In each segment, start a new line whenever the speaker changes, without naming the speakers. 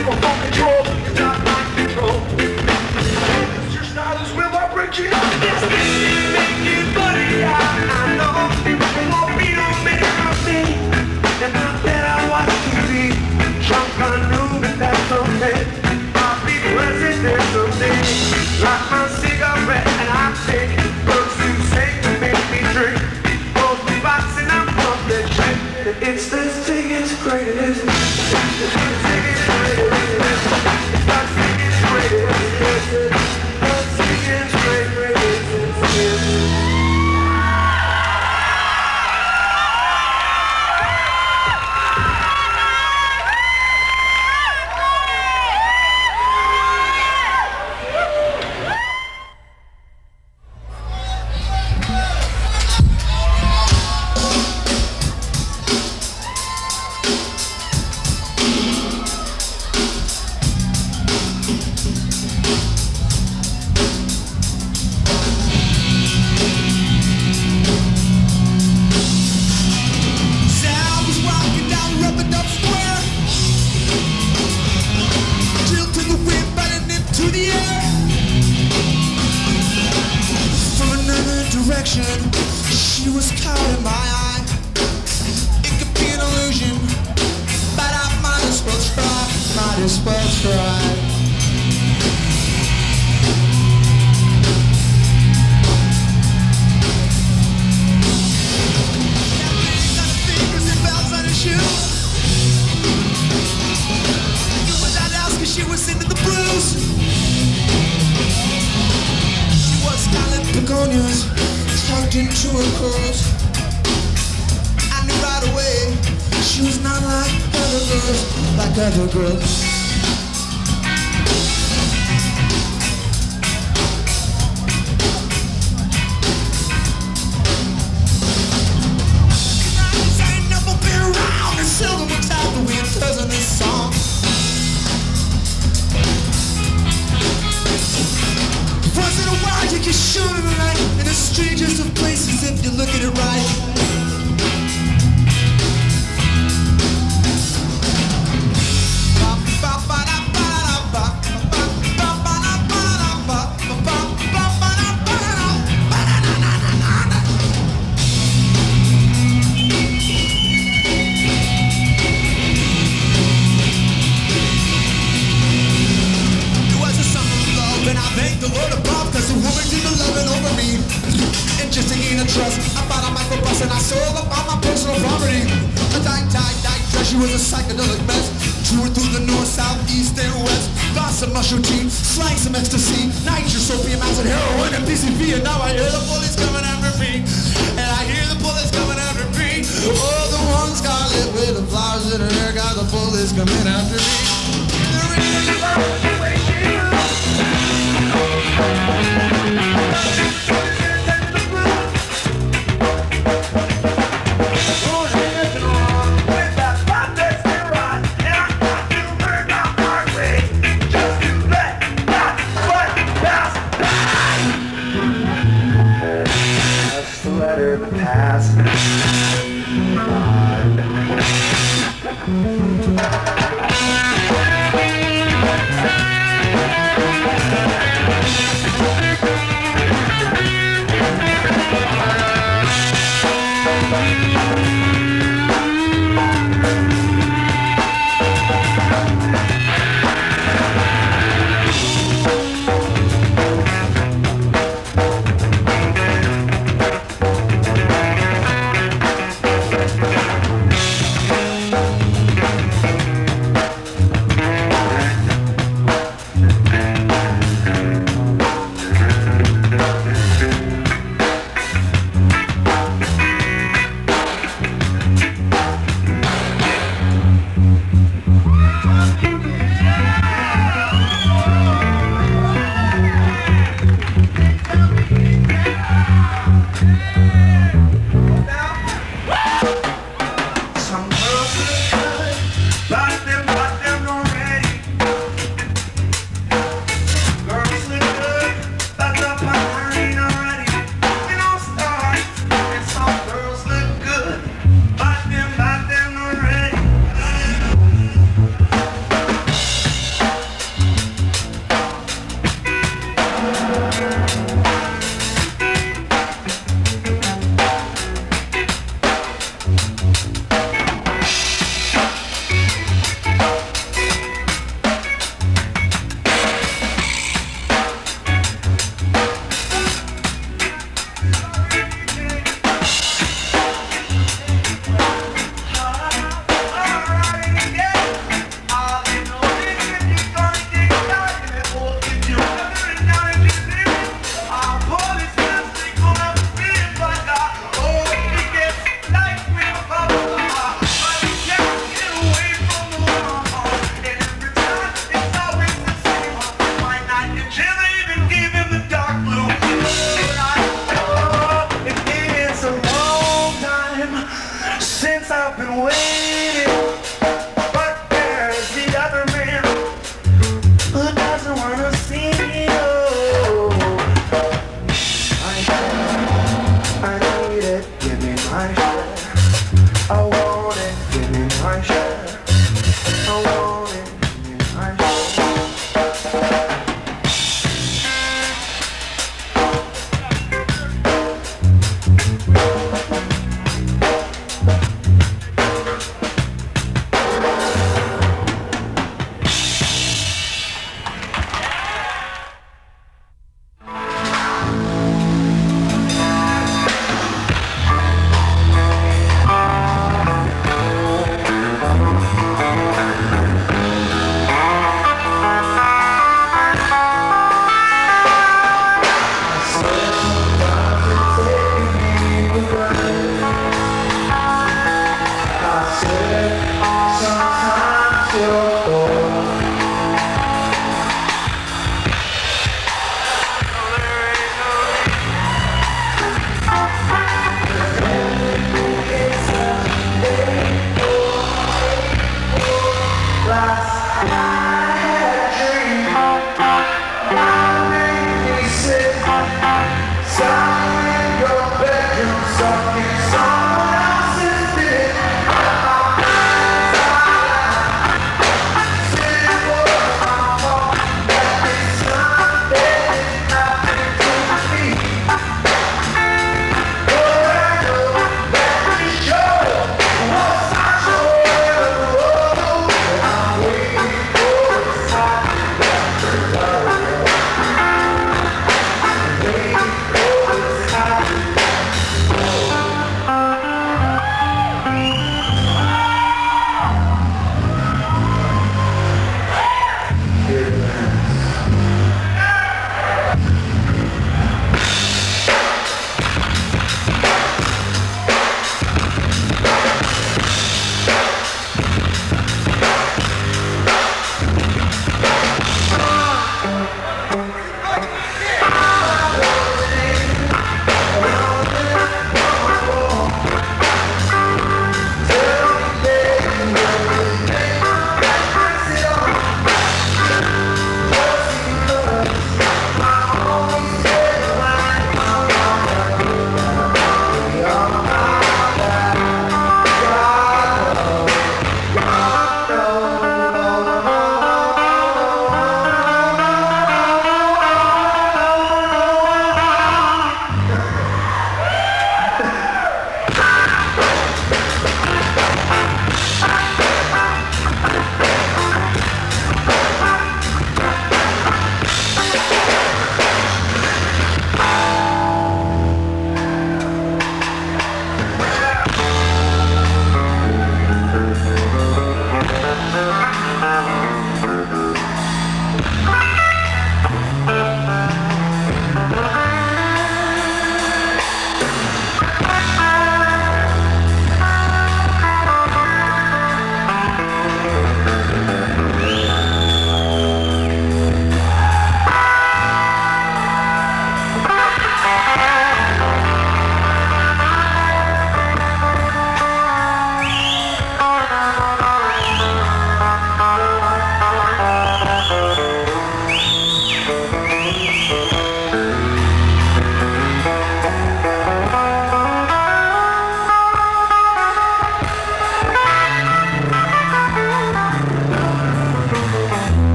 It's your style is will up.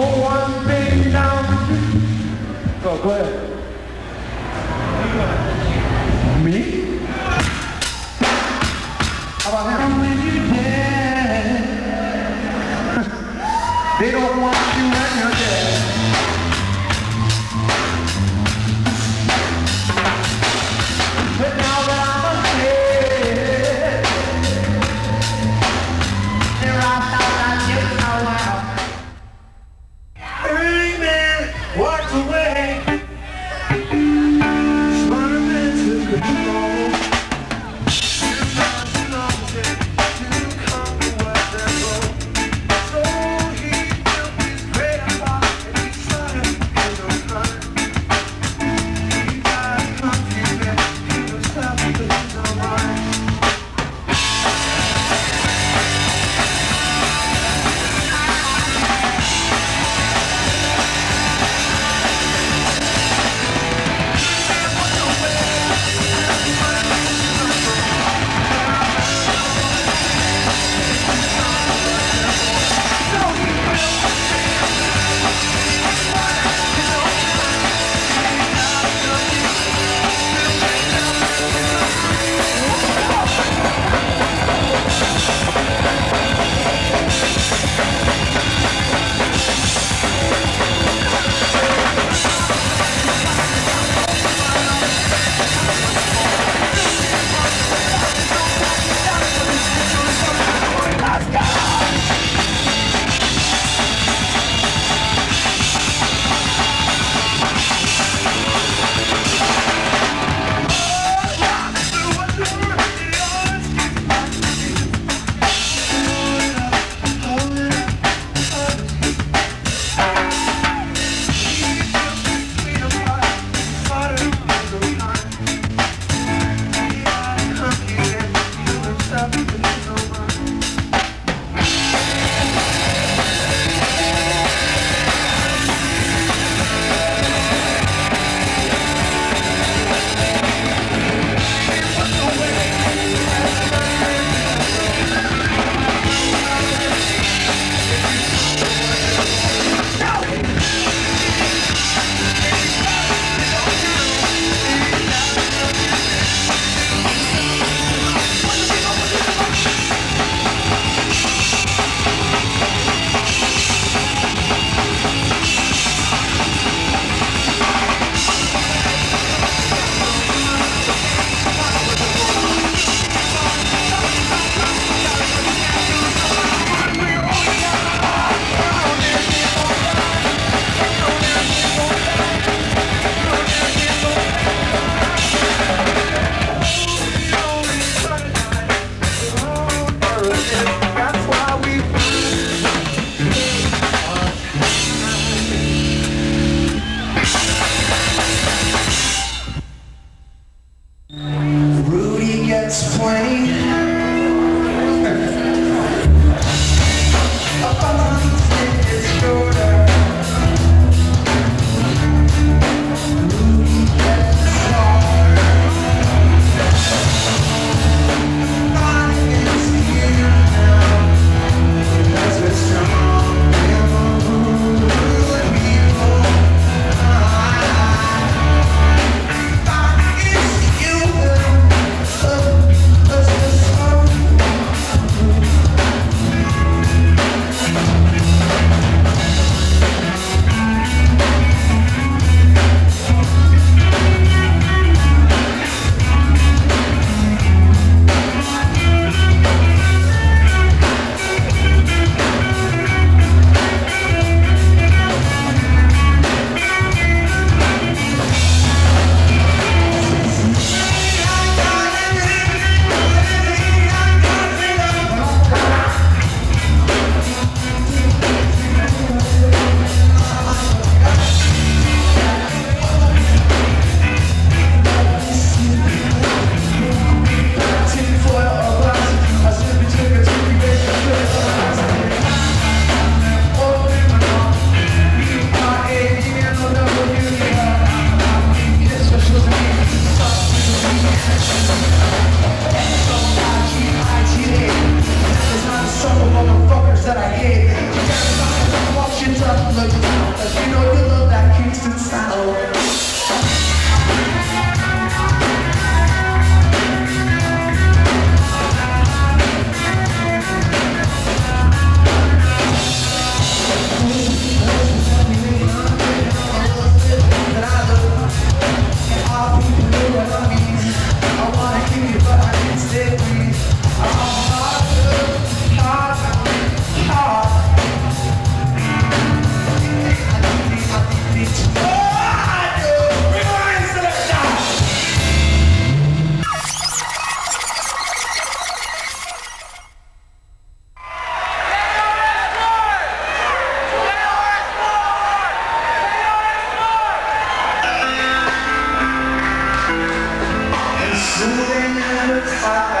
Oh, one thing now. Go, go ahead. Play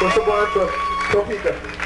Muito boa, tô fica.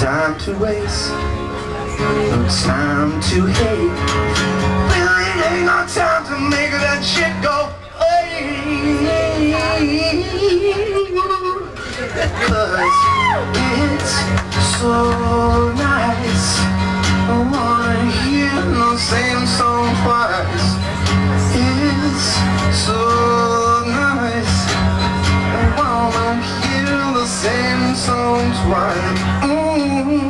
time
to waste, no time to hate. Really, it ain't no time to make that shit go away. Cause it's so nice. I wanna hear the same song twice. It's so nice. I wanna hear the same song twice. Mm-hmm.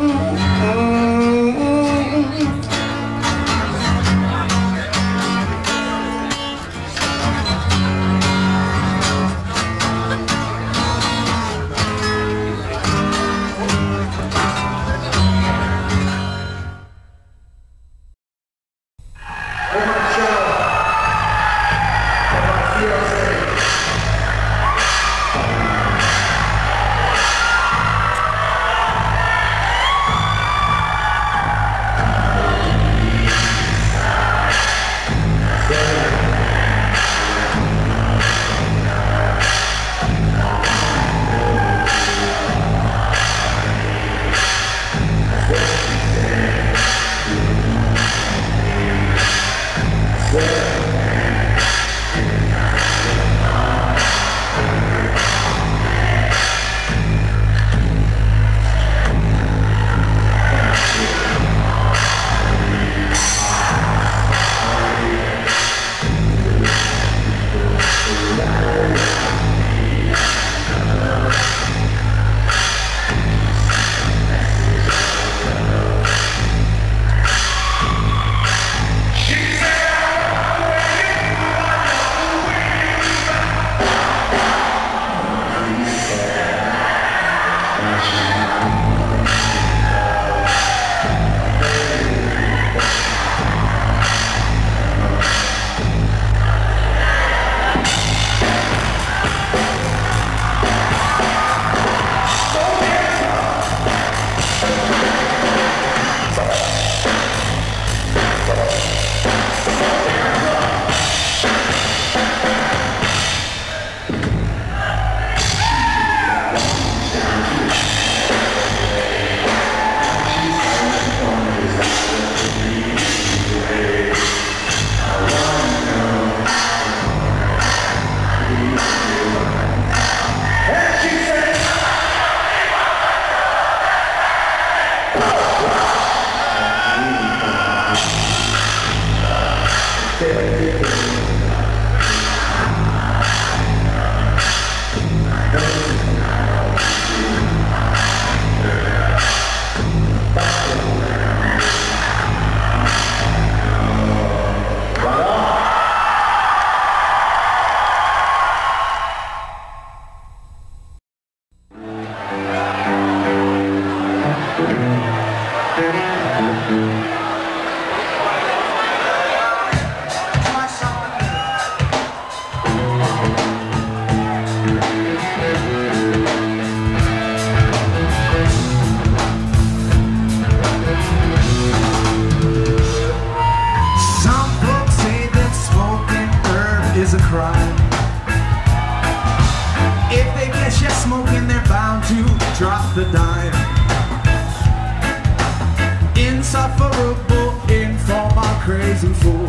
rising for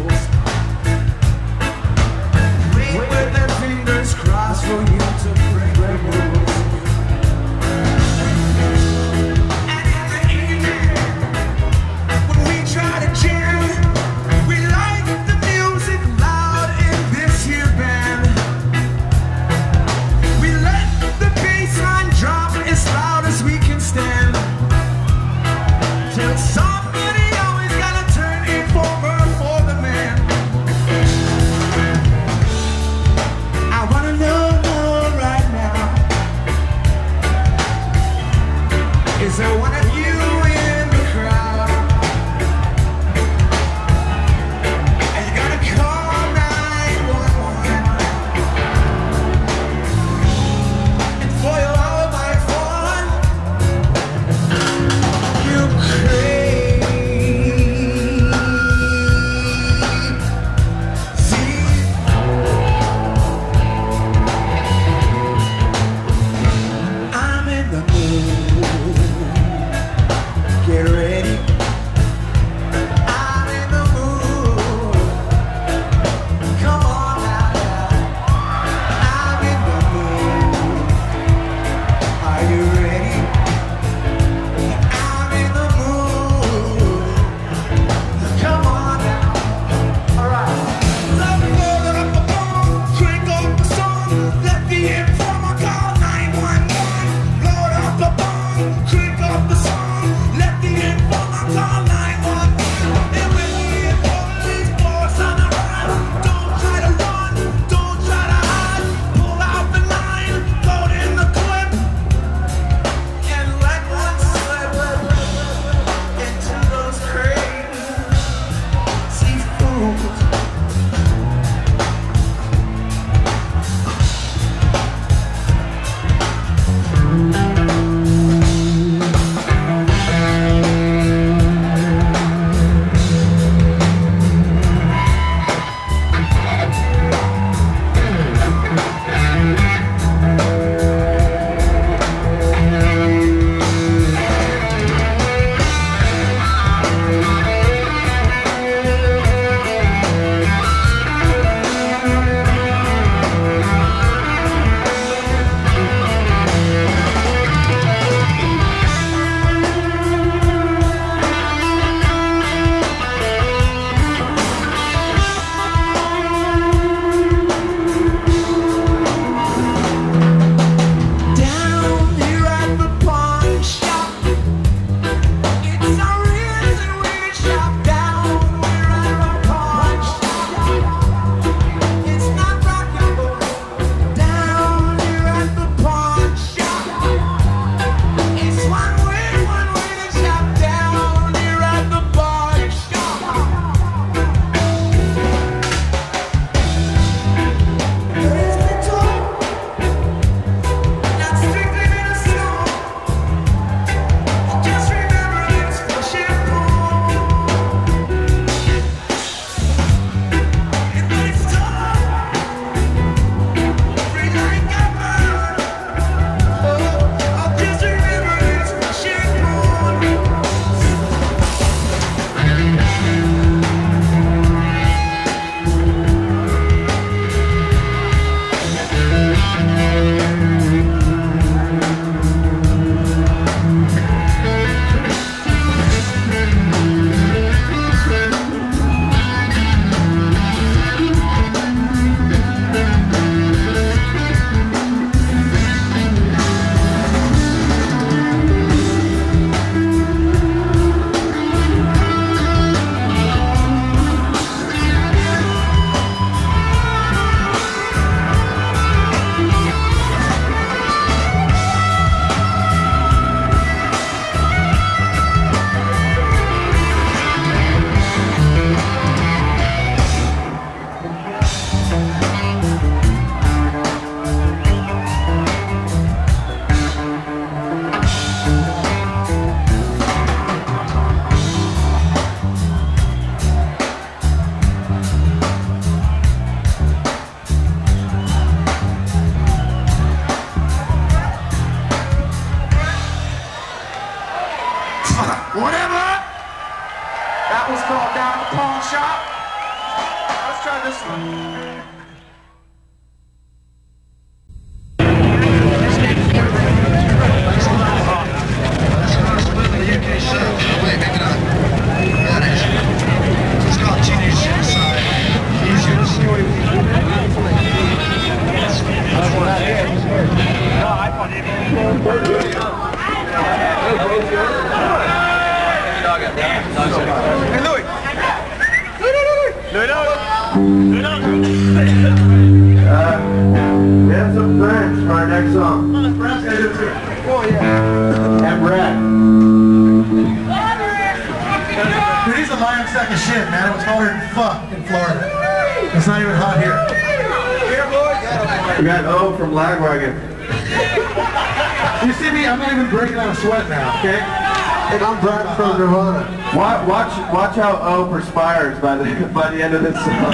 how O perspires by the by the end of this song.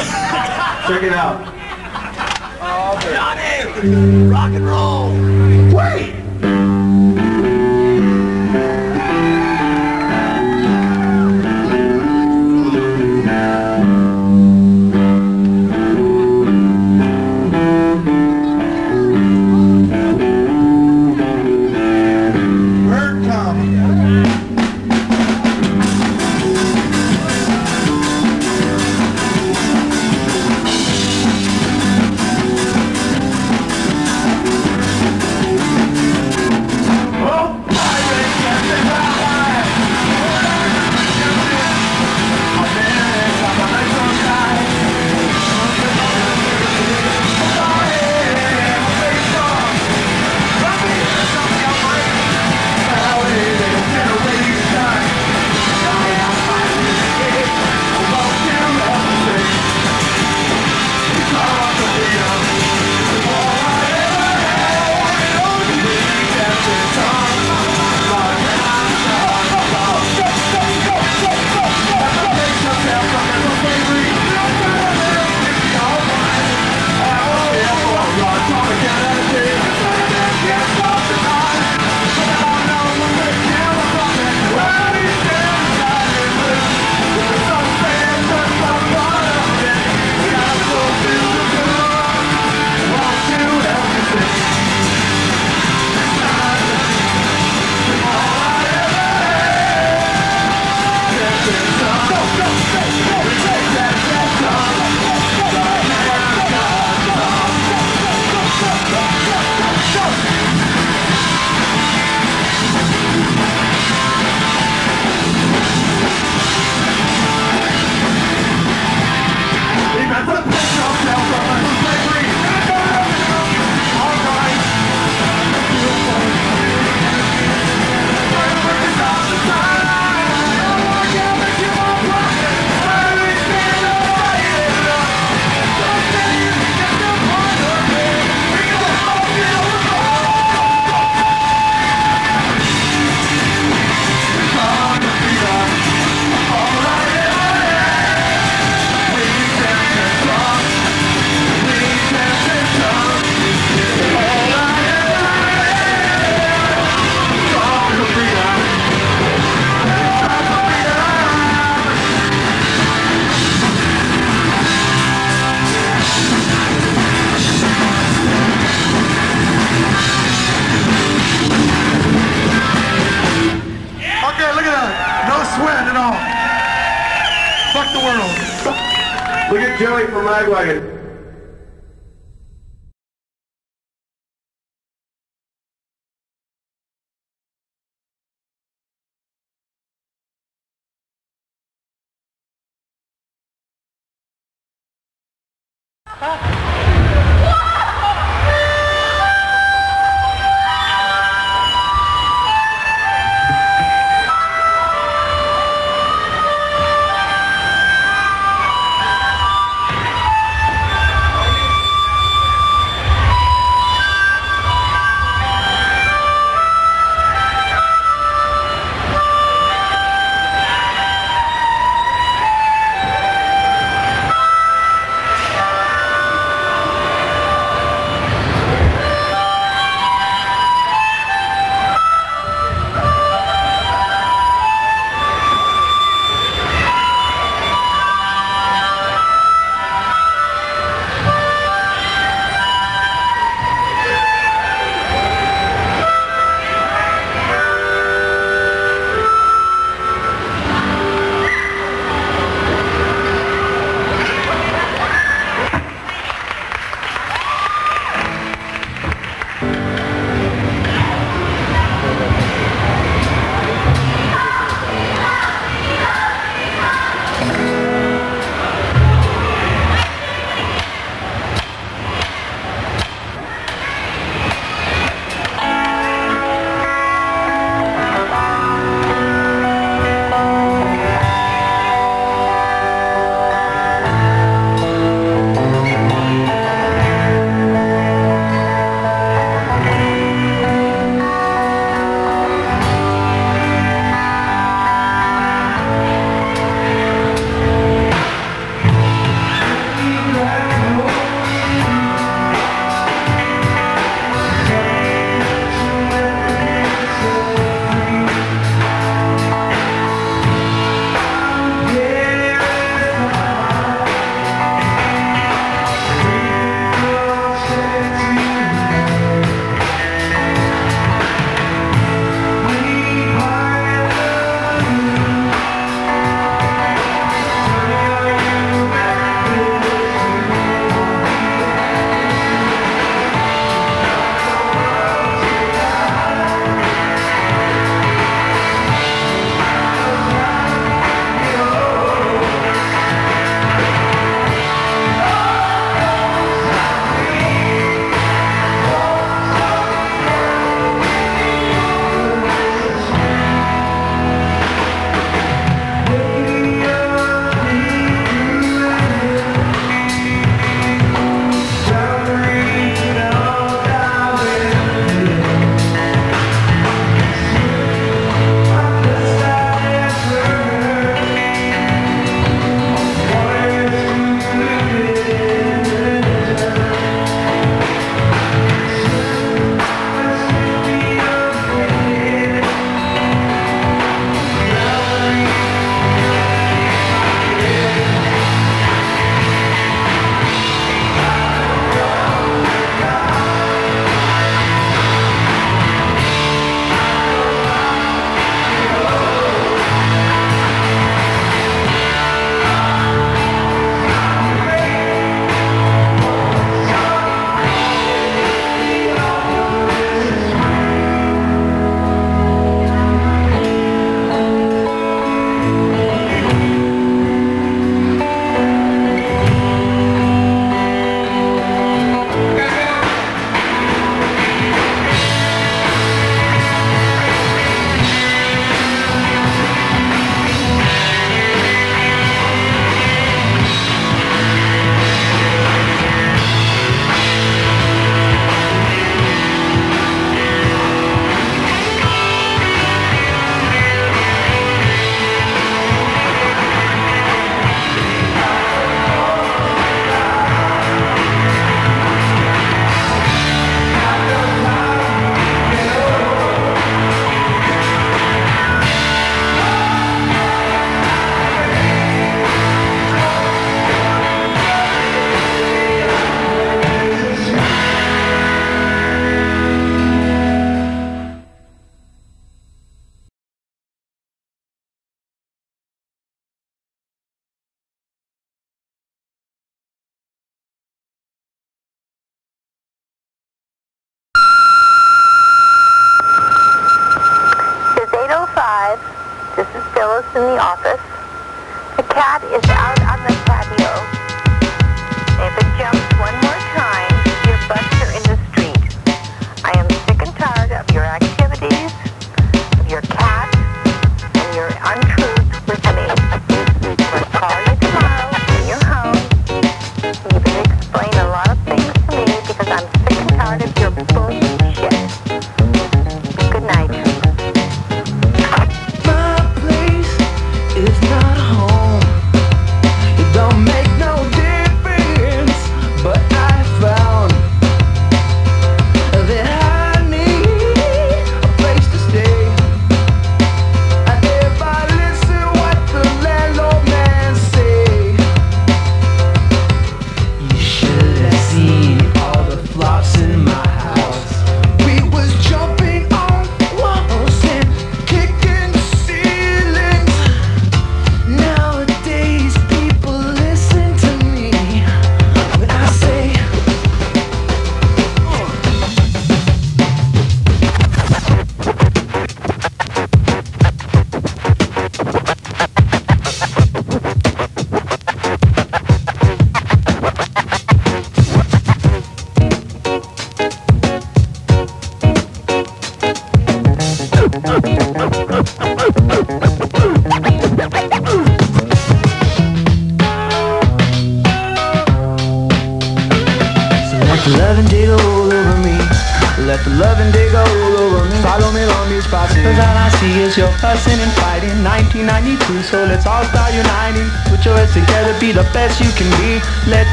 Check it out.
Johnny! Rock and
roll! ಆಗುವಾಗಿದೆ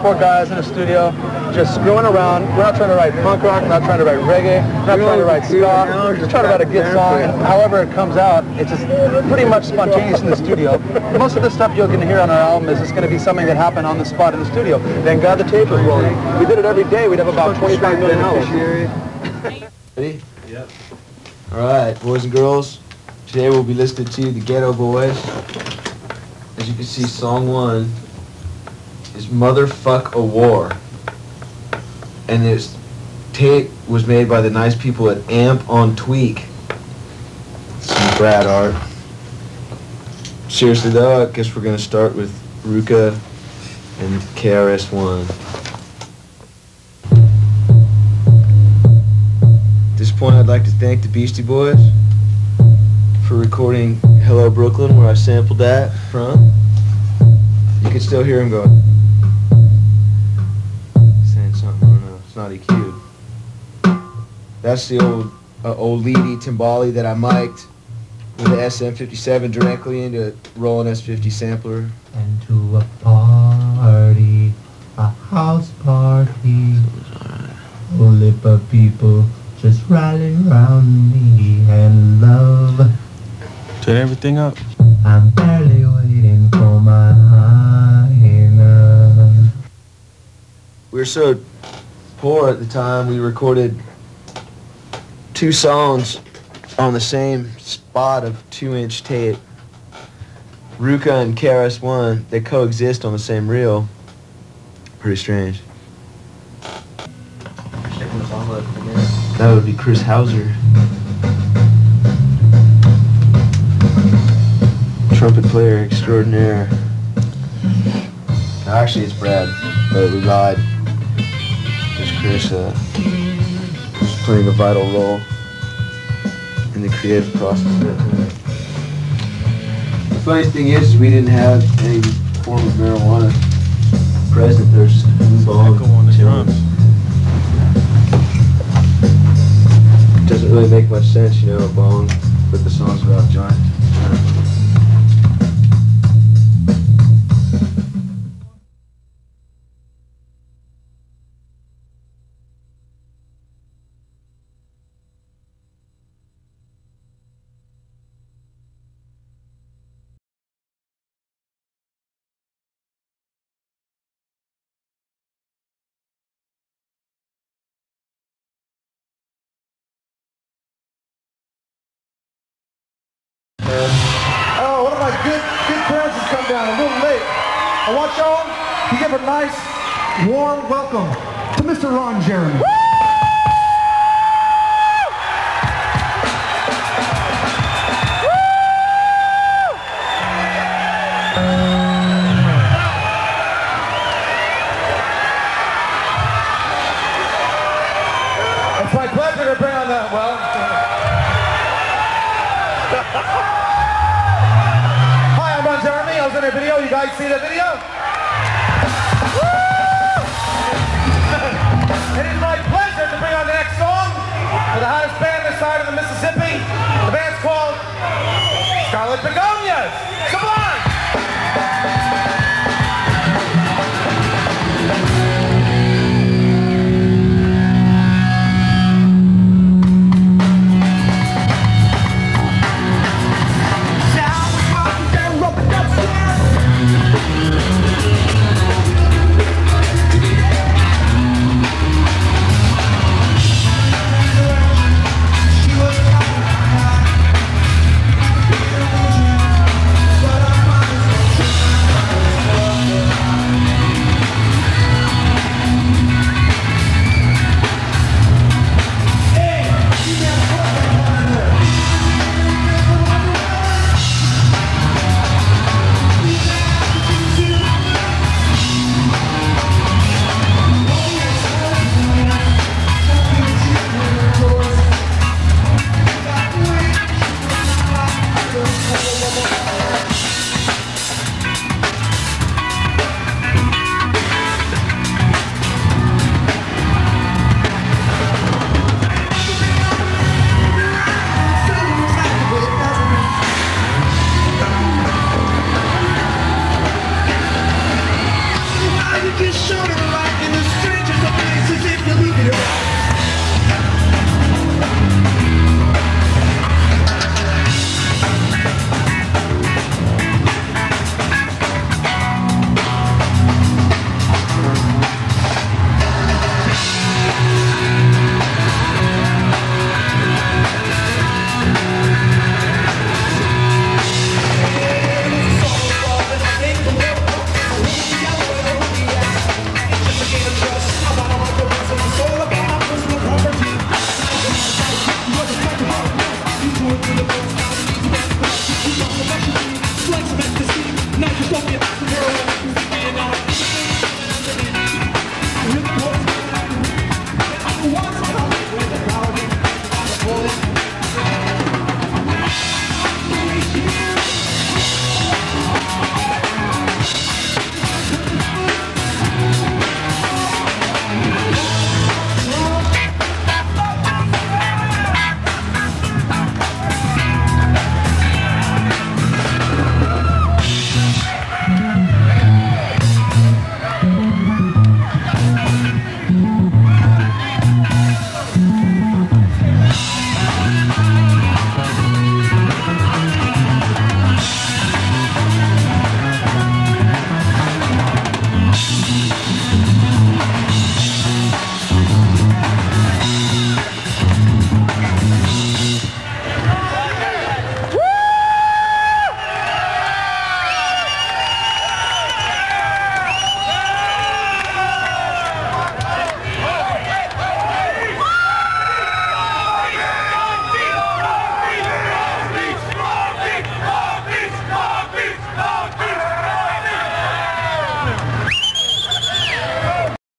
four guys in a studio just screwing around. We're not trying to write punk rock. We're not trying to write reggae. We're not trying to write ska. We're just trying to write a good song. And however it comes out, it's just pretty much spontaneous in the studio. Most of the stuff you're going to hear on our album is just going to be something that happened on the spot in the studio. Thank God the tape was rolling. We did it every day. We'd have about 25 minutes.
Ready? Yep. All right, boys and girls. Today we'll be listening to the Geto Boys. As you can see, song one is "Motherfuck a War," and this tape was made by the nice people at Amp on Tweak. Some Brad art. Seriously though, I guess we're gonna start with Ruca and KRS One. At this point, I'd like to thank the Beastie Boys for recording Hello Brooklyn, where I sampled that from. You can still hear him going. Not EQ'd. That's the old uh, old leady timbale that I mic'd with the SM57 directly into a Roland S50 sampler.
and to a party, a house party. Whole heap of people just rally around me and love.
Turn everything up.
I'm barely waiting for my highness.
We're so poor at the time we recorded two songs on the same spot of two inch tape. Ruca and KRS one they coexist on the same reel. Pretty strange. That would be chris hauser. Trumpet player extraordinaire. Actually it's brad but we lied because uh, was playing a vital role in the creative process of that. The funniest thing is, we didn't have any form of marijuana present. There's just blue ball
Echo on the drums.
make much sense, you know, a bone with the songs about joint.
Good good has come down a little late. I want y'all to give a nice, warm welcome to Mr. Ron Jeremy. Woo! It's my pleasure to bring on the, well, in video. You guys see the video? it is my pleasure to bring on the next song for the hottest band this side of the Mississippi. The band's called Scarlet Begonias. Sublime!